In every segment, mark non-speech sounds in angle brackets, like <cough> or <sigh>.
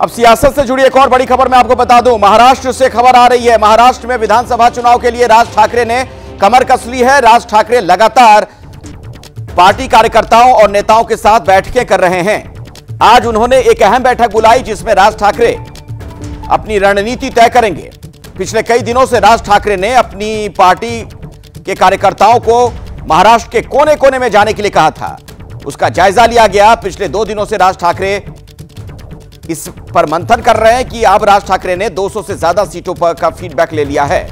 अब सियासत से जुड़ी एक और बड़ी खबर मैं आपको बता दूँ। महाराष्ट्र से खबर आ रही है। महाराष्ट्र में विधानसभा चुनाव के लिए राज ठाकरे ने कमर कस ली है। राज ठाकरे लगातार पार्टी कार्यकर्ताओं और नेताओं के साथ बैठकें कर रहे हैं। आज उन्होंने एक अहम बैठक बुलाई जिसमें राज ठाकरे अपनी रणनीति तय करेंगे। पिछले कई दिनों से राज ठाकरे ने अपनी पार्टी के कार्यकर्ताओं को महाराष्ट्र के कोने कोने में जाने के लिए कहा था। उसका जायजा लिया गया। पिछले दो दिनों से राज ठाकरे इस पर मंथन कर रहे हैं कि अब राज ठाकरे ने 200 से ज़्यादा सीटों पर का फीडबैक ले लिया है।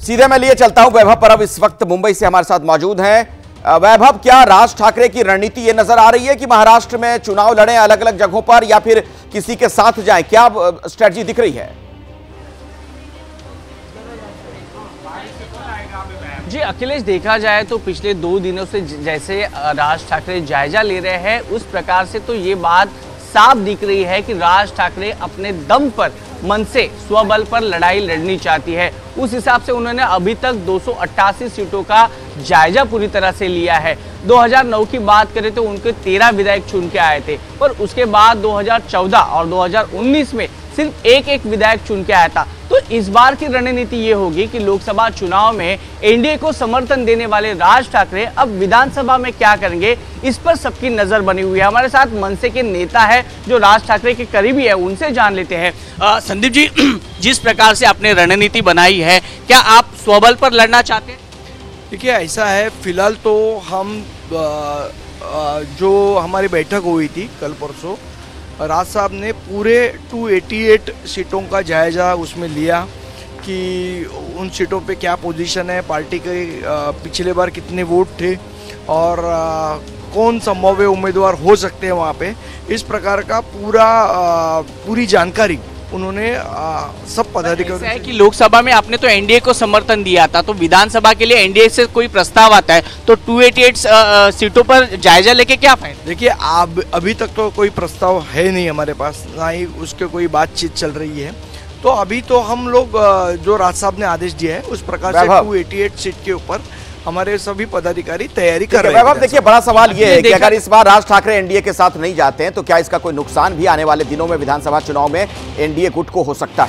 सीधे मैं लिए चलता हूँ, वैभव परब इस वक्त मुंबई से हमारे साथ मौजूद हैं। वैभव, क्या राज ठाकरे की रणनीति यह नज़र आ रही है कि महाराष्ट्र में चुनाव लड़े अलग अलग जगहों पर या फिर किसी के साथ जाए? क्या स्ट्रेटजी दिख रही है? जी, अखिलेश, देखा जाए तो पिछले दो दिनों से जैसे राज ठाकरे जायजा ले रहे हैं, उस प्रकार से तो ये बात साफ़ दिख रही है कि राज ठाकरे अपने दम पर, मन से स्वबल पर लड़ाई लड़नी चाहती है। उस हिसाब से उन्होंने अभी तक 288 सीटों का जायजा पूरी तरह से लिया है। 2009 की बात करें तो उनके 13 विधायक चुन के आए थे, पर उसके बाद 2014 और 2019 में सिर्फ़ एक एक विधायक चुन के आया था। तो इस बार की रणनीति ये होगी कि लोकसभा चुनाव में एनडीए को समर्थन देने वाले राज ठाकरे अब विधानसभा में क्या करेंगे इस पर सबकी नज़र बनी हुई है। हमारे साथ मनसे के नेता है जो राज ठाकरे के करीबी है उनसे जान लेते हैं। संदीप जी <clears throat> जिस प्रकार से आपने रणनीति बनाई है क्या आप स्वबल पर लड़ना चाहते हैं? देखिए ऐसा है फ़िलहाल तो हम अ, अ, जो हमारी बैठक हुई थी कल परसों राज साहब ने पूरे 288 सीटों का जायजा उसमें लिया कि उन सीटों पे क्या पोजीशन है, पार्टी के पिछले बार कितने वोट थे और कौन संभव्य उम्मीदवार हो सकते हैं वहाँ पे। इस प्रकार का पूरा पूरी जानकारी उन्होंने अ, सब ऐसा है कि लोकसभा में आपने तो एनडीए को समर्थन दिया था तो विधानसभा के लिए एनडीए से कोई प्रस्ताव आता है तो 288 अ, अ, सीटों पर जायजा लेके क्या फ़ायदा देखिए अब अभी तक तो कोई प्रस्ताव है नहीं हमारे पास ना ही उसके कोई बातचीत चल रही है तो अभी तो हम लोग जो राज साहब ने आदेश दिया है उस प्रकार से वैभव। 288 सीट के ऊपर हमारे सभी पदाधिकारी तैयारी कर रहे हैं। देखिए बड़ा सवाल ये है कि अगर इस बार राज ठाकरे एनडीए के साथ नहीं जाते हैं तो क्या इसका कोई नुकसान भी आने वाले दिनों में विधानसभा चुनाव में एनडीए गुट को हो सकता है?